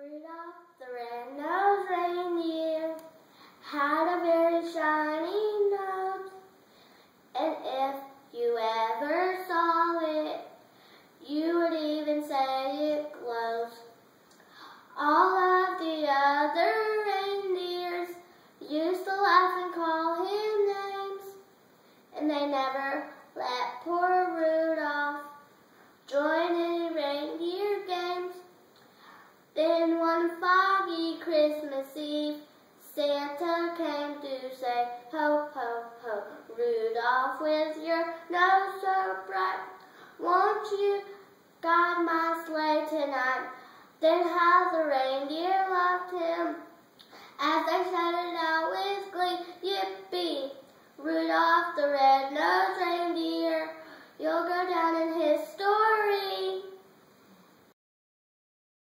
Rudolph the red-nosed reindeer had a very shiny nose, and if you ever saw it, you would even say it glows. All of the other reindeers used to laugh and call him names, and they never let Then one foggy Christmas Eve, Santa came to say, Ho, ho, ho, Rudolph, with your nose so bright, won't you guide my sleigh tonight? Then how the reindeer loved him